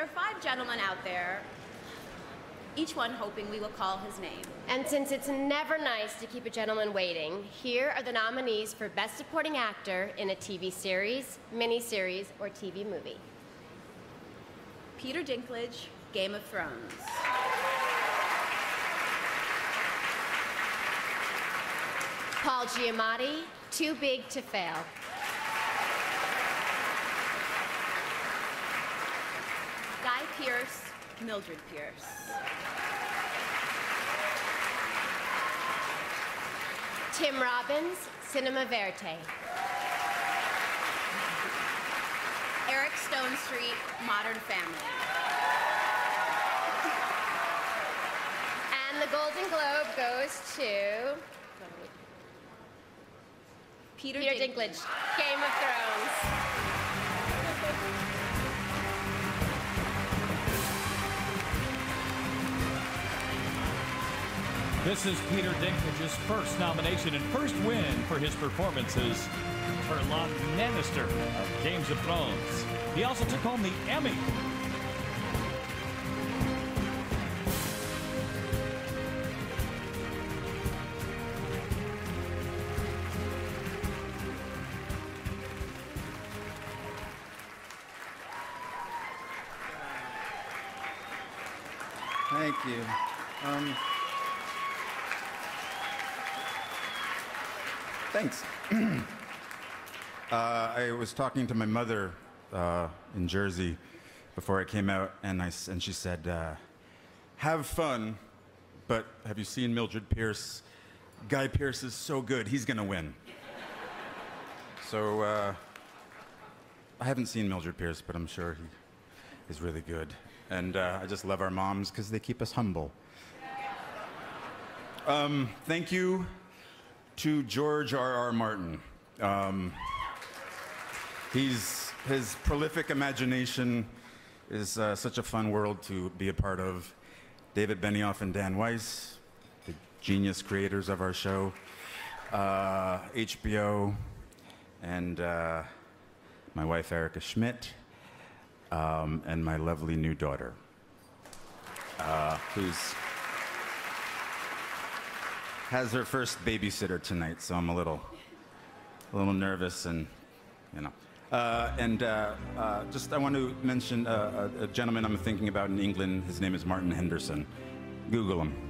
there are five gentlemen out there, each one hoping we will call his name. And since it's never nice to keep a gentleman waiting, here are the nominees for Best Supporting Actor in a TV series, miniseries, or TV movie. Peter Dinklage, Game of Thrones. Paul Giamatti, Too Big to Fail. Pearce, Mildred Pierce. Tim Robbins, Cinema Verite. Eric Stone Street, Modern Family. And the Golden Globe goes to Peter, Peter Dinklage. Dinklage, Game of Thrones. This is Peter Dinklage's first nomination and first win for his performances for Lon Lannister of Games of Thrones. He also took home the Emmy. Thank you. Um, thanks. uh, I was talking to my mother uh, in Jersey before I came out, and, I, and she said, uh, Have fun, but have you seen Mildred Pierce? Guy Pearce is so good, he's to win. So uh, I haven't seen Mildred Pierce, but I'm sure he is really good. And uh, I just love our moms because they keep us humble. Um, thank you to George R. R. Martin. Um, he's, his prolific imagination is uh, such a fun world to be a part of. David Benioff and Dan Weiss, the genius creators of our show, uh, HBO, and uh, my wife Erica Schmidt, um, and my lovely new daughter, uh, who's has her first babysitter tonight. So I'm a little, a little nervous, and you know. Uh, and uh, uh, just I want to mention uh, a, a gentleman I'm thinking about in England. His name is Martin Henderson. Google him.